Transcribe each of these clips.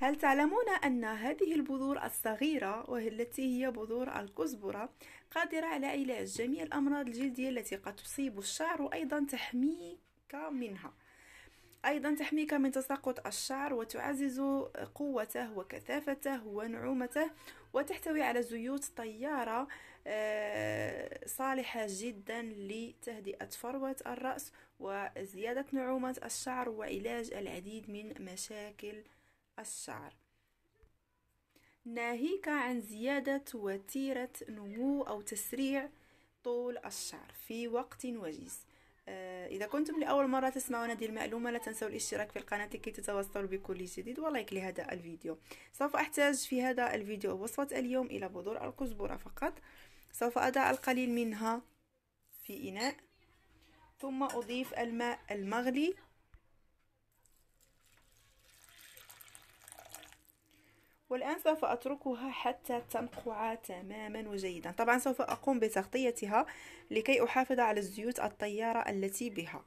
هل تعلمون أن هذه البذور الصغيرة وهي التي هي بذور الكزبرة قادرة على علاج جميع الأمراض الجلدية التي قد تصيب الشعر وأيضا تحميك منها؟ أيضا تحميك من تساقط الشعر وتعزز قوته وكثافته ونعومته وتحتوي على زيوت طيارة آه، صالحة جدا لتهدئة فروة الرأس وزيادة نعومة الشعر وعلاج العديد من مشاكل الشعر. ناهيك عن زيادة وتيرة نمو أو تسريع طول الشعر في وقت وجيز. آه، إذا كنتم لأول مرة تسمعون هذه المعلومة لا تنسوا الاشتراك في القناة كي تتوصلوا بكل جديد ولايك لهذا الفيديو. سوف أحتاج في هذا الفيديو وصفة اليوم إلى بذور الكزبرة فقط. سوف أضع القليل منها في إناء ثم أضيف الماء المغلي. والآن سوف أتركها حتى تنقع تماما وجيدا. طبعا سوف أقوم بتغطيتها لكي أحافظ على الزيوت الطيارة التي بها.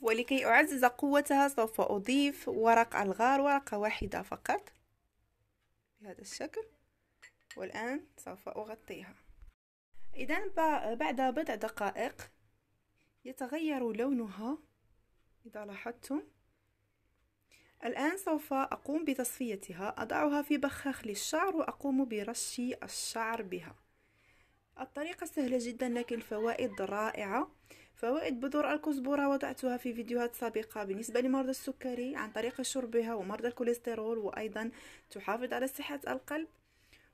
ولكي أعزز قوتها سوف أضيف ورق الغار ورقة واحدة فقط بهذا الشكل. والآن سوف أغطيها. إذا بعد بضع دقائق يتغير لونها إذا لاحظتم. الآن سوف أقوم بتصفيتها. أضعها في بخاخ للشعر وأقوم برش الشعر بها. الطريقة سهلة جدا لكن الفوائد رائعة. فوائد بذور الكزبرة. وضعتها في فيديوهات سابقة بالنسبة لمرضى السكري عن طريق شربها ومرضى الكوليسترول. وأيضا تحافظ على صحة القلب.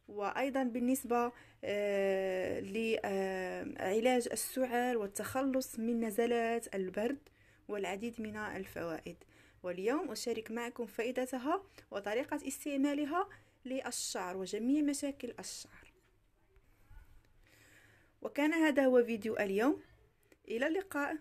وأيضا بالنسبة آه، لعلاج السعال والتخلص من نزلات البرد والعديد من الفوائد. واليوم أشارك معكم فائدتها وطريقة استعمالها للشعر وجميع مشاكل الشعر. وكان هذا هو فيديو اليوم. إلى اللقاء.